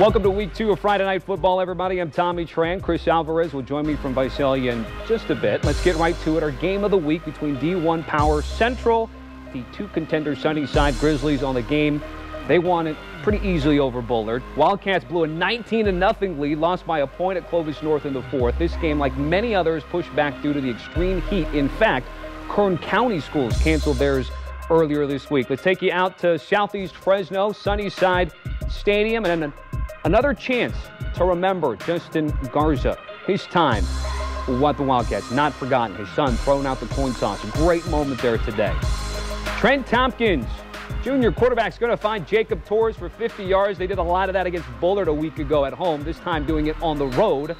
Welcome to week two of Friday Night Football, everybody. I'm Tommy Tran. Chris Alvarez will join me from Visalia in just a bit. Let's get right to it. Our game of the week between D1 Power Central, the two contenders Sunnyside Grizzlies on the game. They won it pretty easily over Bullard. Wildcats blew a 19 0 lead, lost by a point at Clovis North in the fourth. This game, like many others, pushed back due to the extreme heat. In fact, Kern County schools canceled theirs earlier this week. Let's take you out to Southeast Fresno, Sunnyside Stadium, and Another chance to remember Justin Garza, his time with the Wildcats, not forgotten. His son throwing out the coin toss. Great moment there today. Trent Tompkins, junior quarterback, is going to find Jacob Torres for 50 yards. They did a lot of that against Bullard a week ago at home, this time doing it on the road.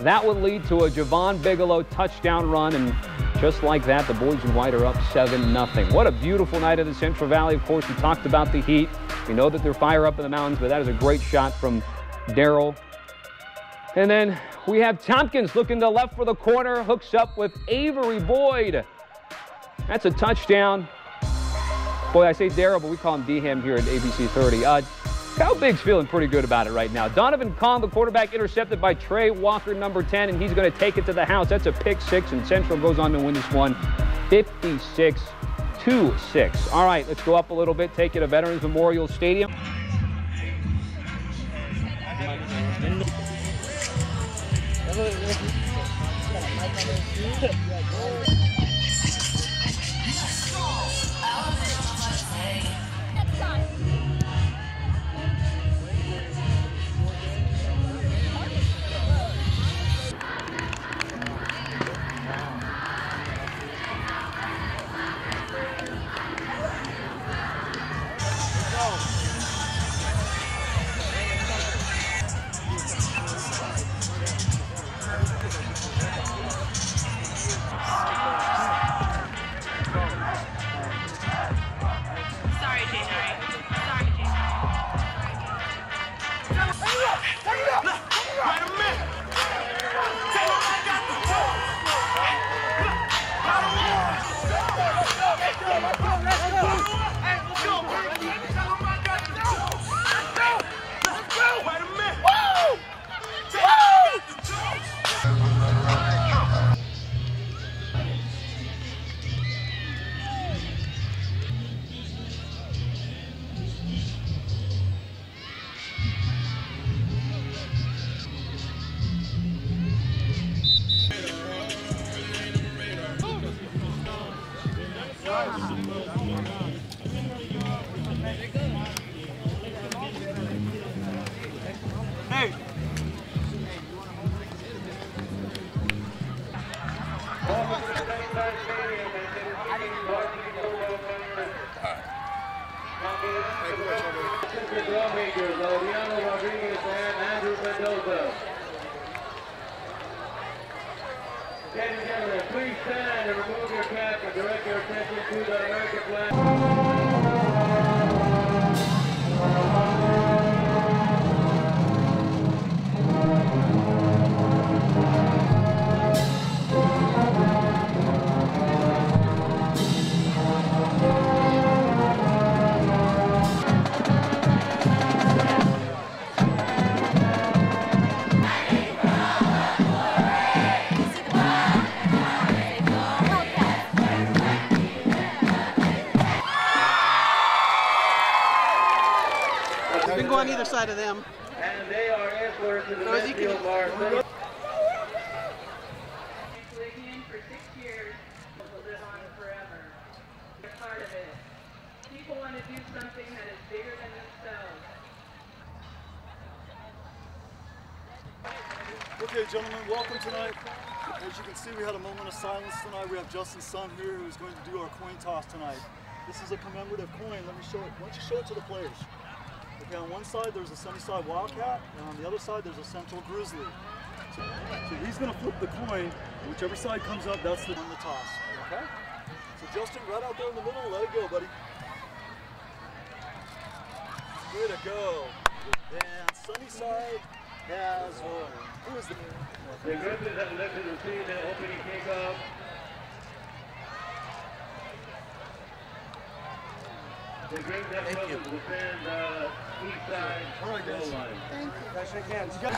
That would lead to a Javon Bigelow touchdown run, and just like that, the boys in white are up 7 0. What a beautiful night in the Central Valley. Of course, we talked about the heat. We know that they're fire up in the mountains, but that is a great shot from Daryl. And then we have Tompkins looking to left for the corner, hooks up with Avery Boyd. That's a touchdown. Boy, I say Daryl, but we call him D-Ham here at ABC 30. Uh, Kyle Biggs feeling pretty good about it right now. Donovan Kahn, the quarterback, intercepted by Trey Walker, number 10, and he's going to take it to the house. That's a pick six, and Central goes on to win this one 56 2 6. All right, let's go up a little bit, take it to Veterans Memorial Stadium. Rodriguez, and Andrew Mendoza. Ladies and gentlemen, please stand and remove your cap and direct your attention to the American flag. Side of them. And they are escorted to the Medfield Bar. People want to do something that is bigger than themselves. Okay, gentlemen, welcome tonight. As you can see, we had a moment of silence tonight. We have Justin's son here who's going to do our coin toss tonight. This is a commemorative coin. Let me show it. Why don't you show it to the players? Okay, on one side there's a Sunnyside Wildcat, and on the other side there's a Central Grizzly. So, so he's going to flip the coin, whichever side comes up, that's the one the toss. Okay? So Justin, right out there in the middle, let it go, buddy. Way to go. And Sunnyside has one. Who is the... The Grizzlies have elected to the opening kickoff. The Green Duck Brothers will defend uh, east side goal line. Guys, shake hands. You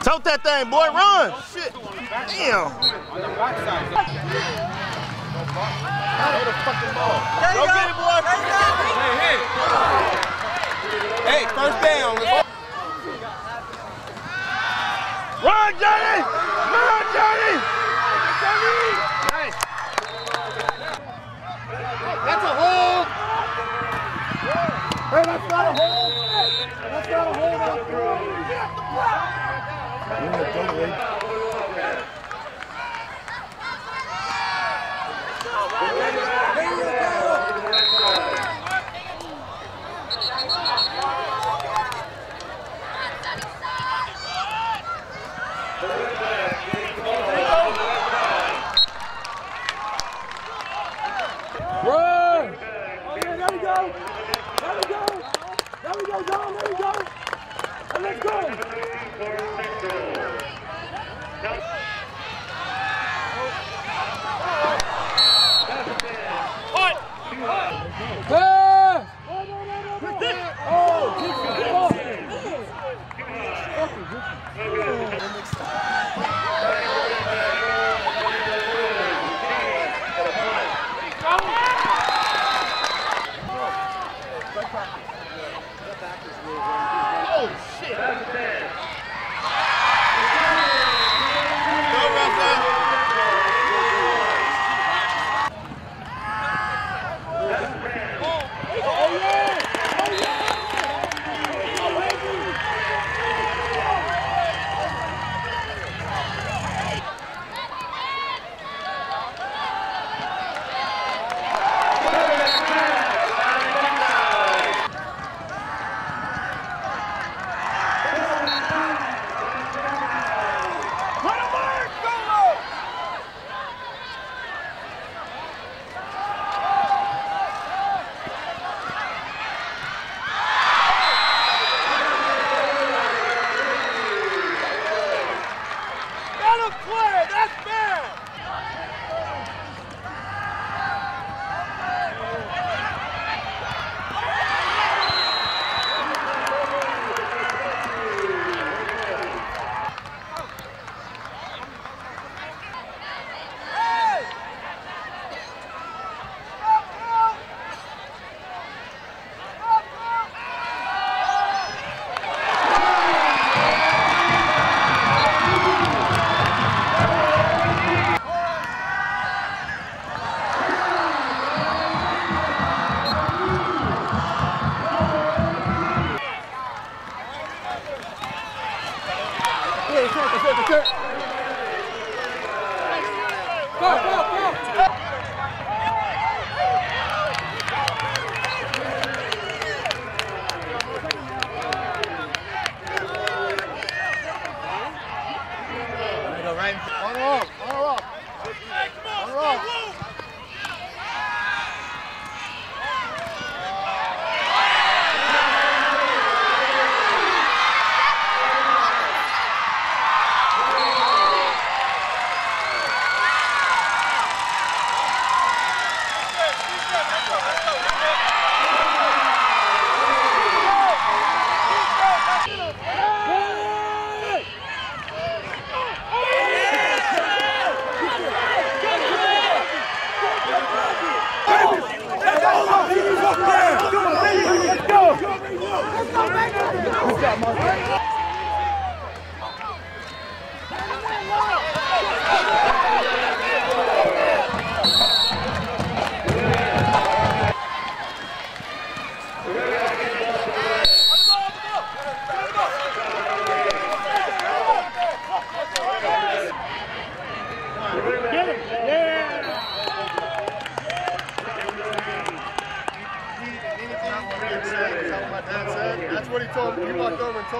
Tote that thing, boy, run! Shit. Damn. Go get it, boy. Hey, first down. Run, Johnny! Run, Johnny! That's a hold. Hey, that's not a hold. That's not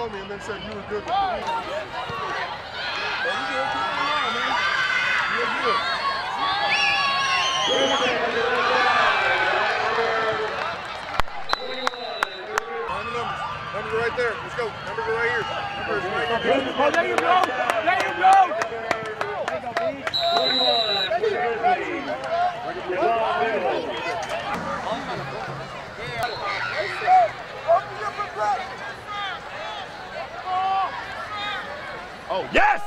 told me and then said you were good. with it. Find the numbers. Numbers right there. Let's go. Numbers right here. Numbers right here. Oh, there you go. There you go. Yes!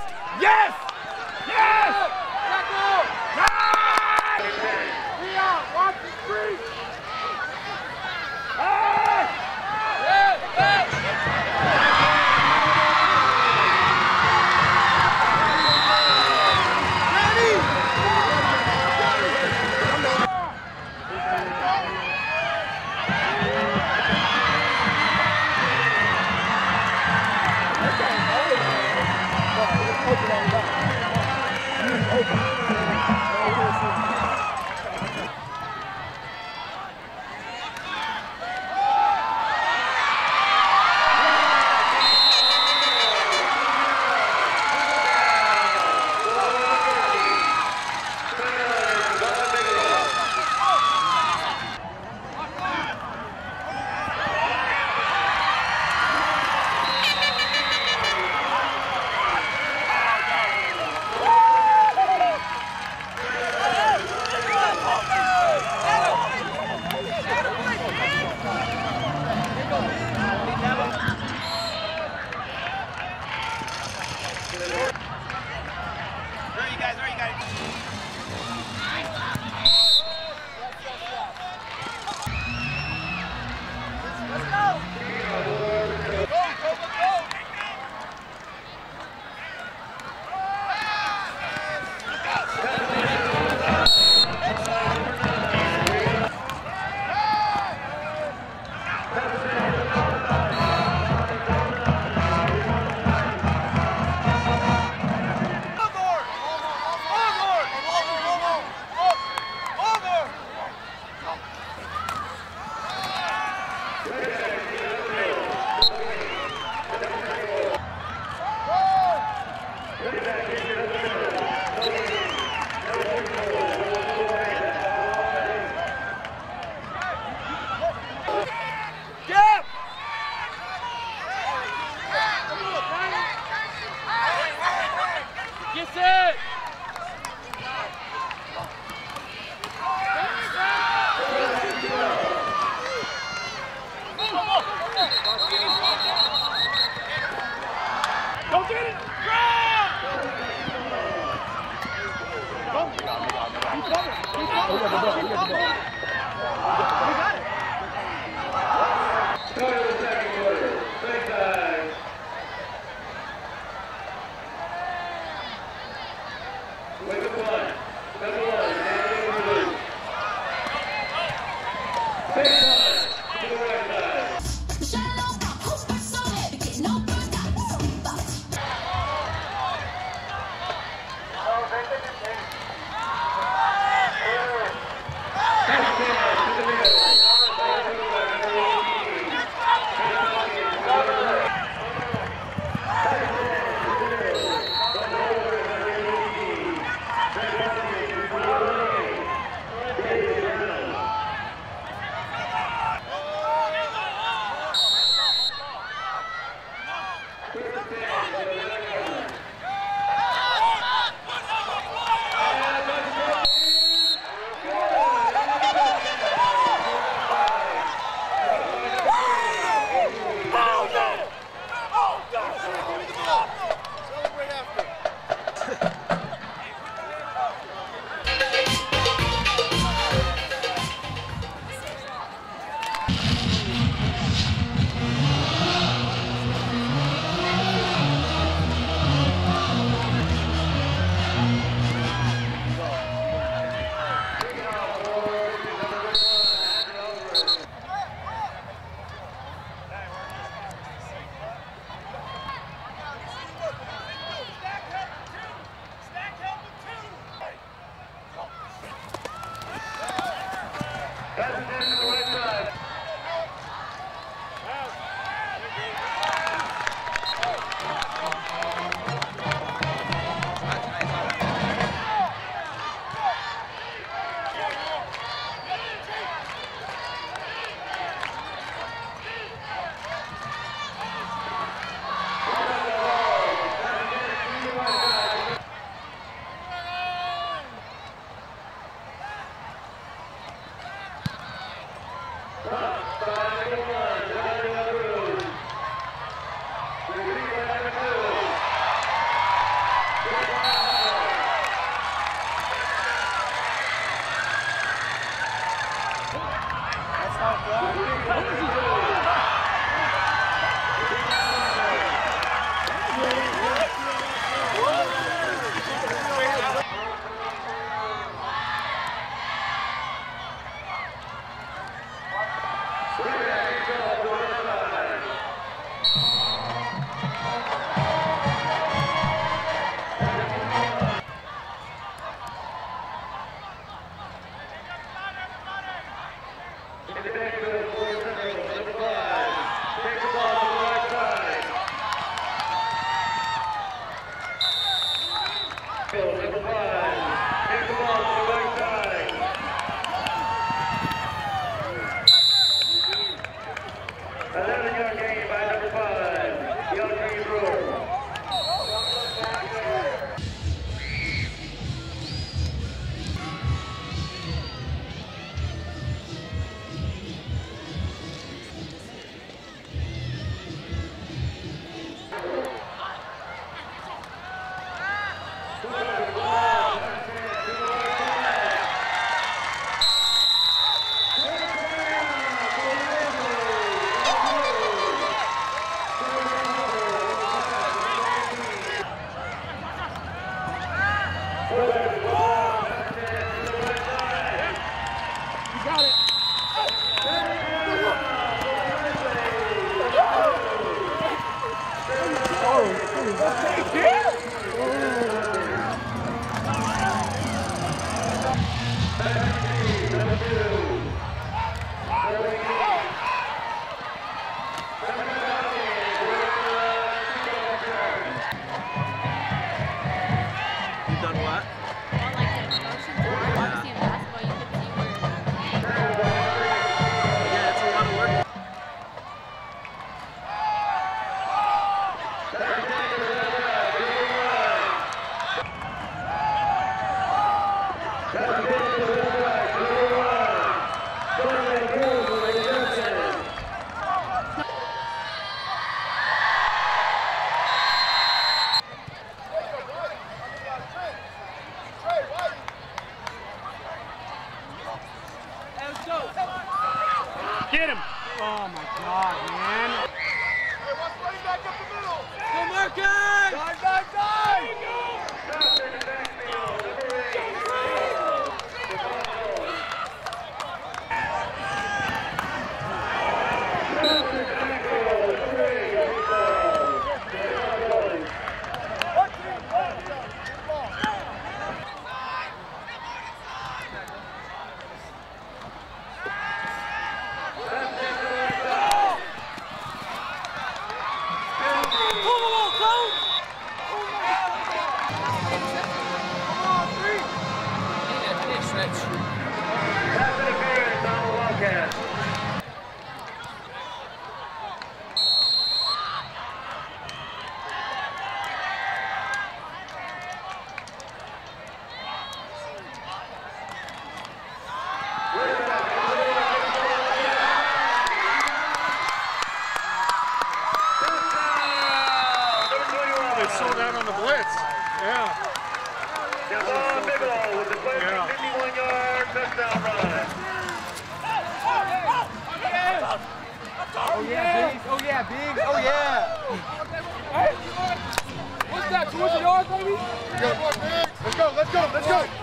Let's go, let's go.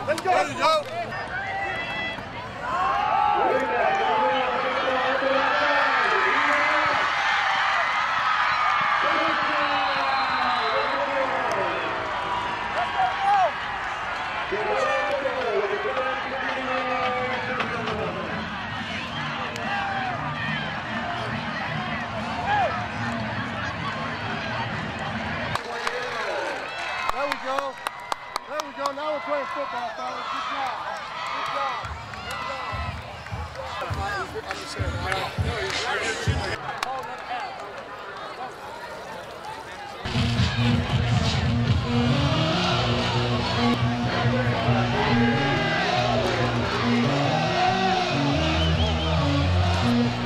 Bye.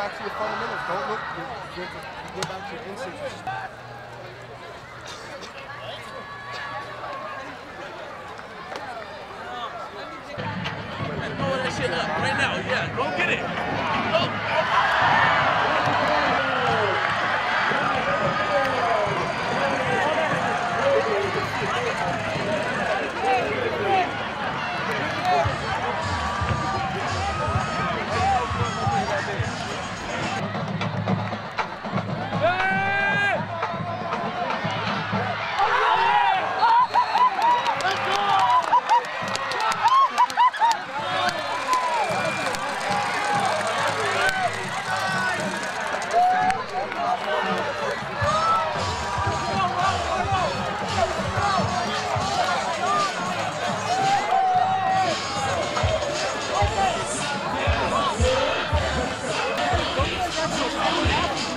back to your fundamentals. Don't look. Go, go back to your instincts. Let's blow that shit up right now. Yeah, go get it. Go.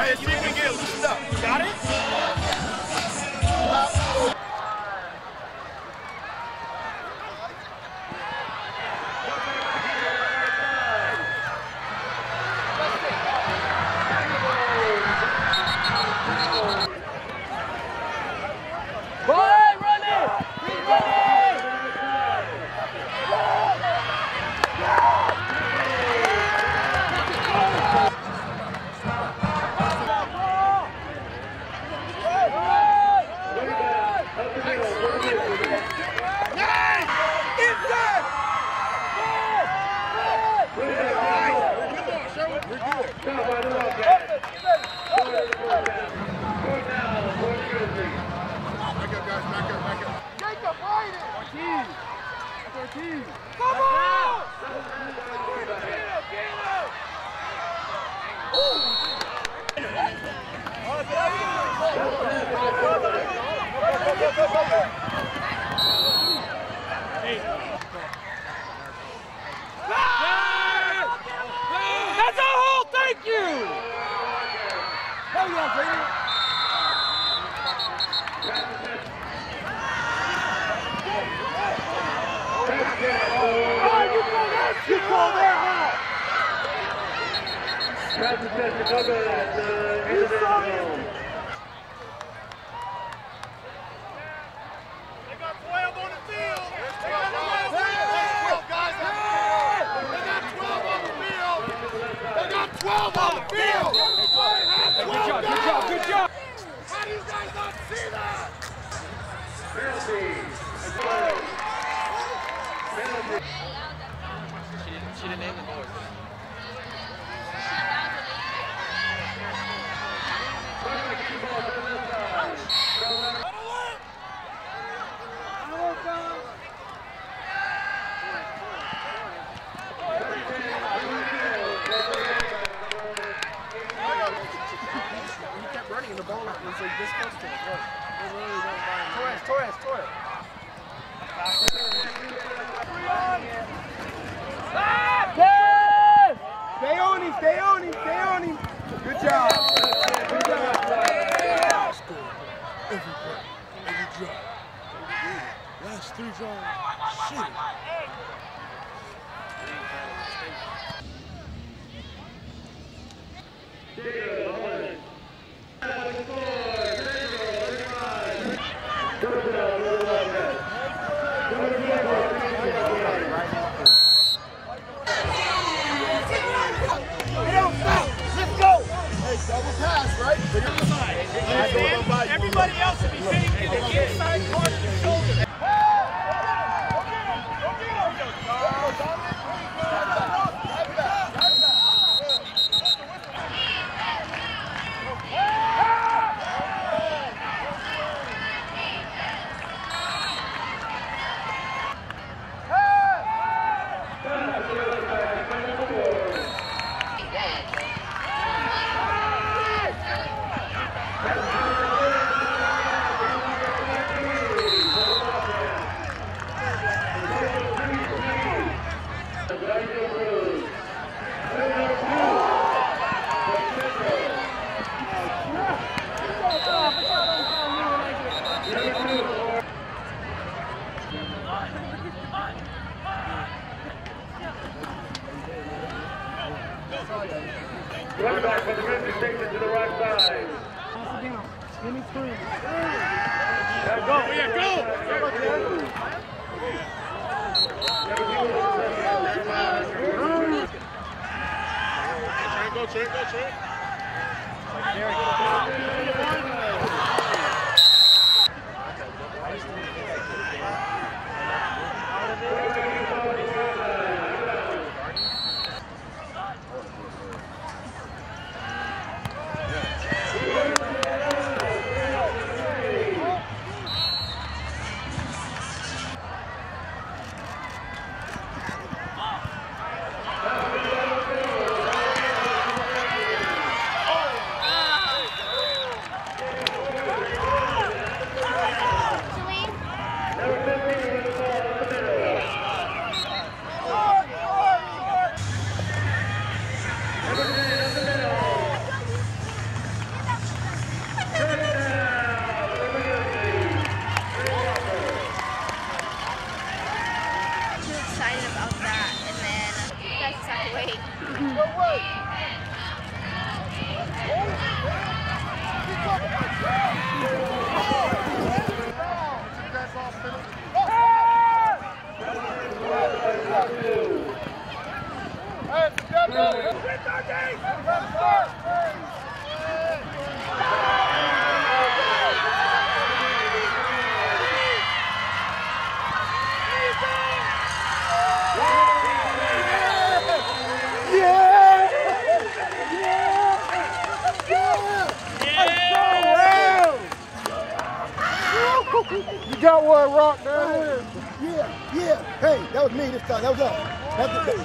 Hey, see can get. Got it? go, go, go.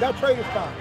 That, trade this time.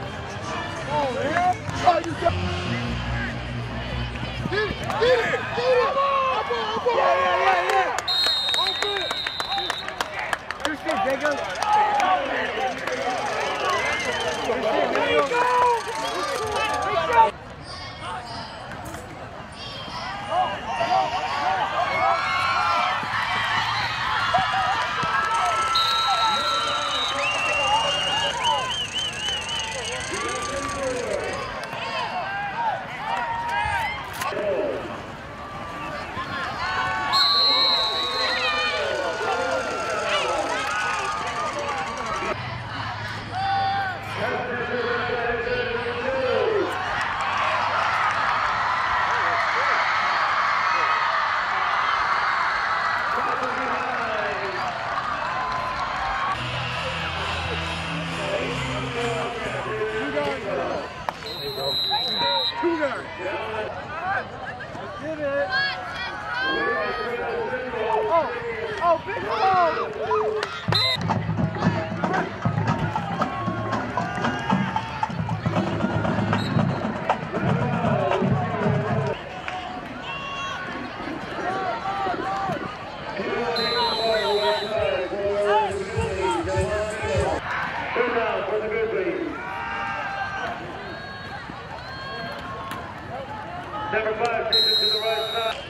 Number five takes it to the right side.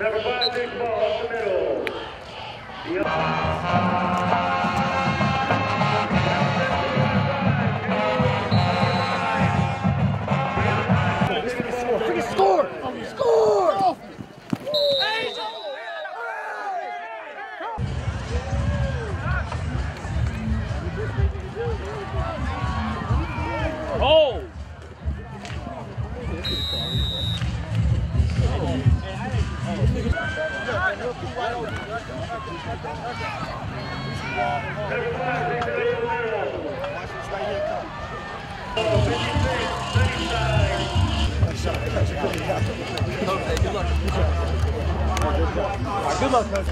Number five takes ball up the middle. Good luck, coach.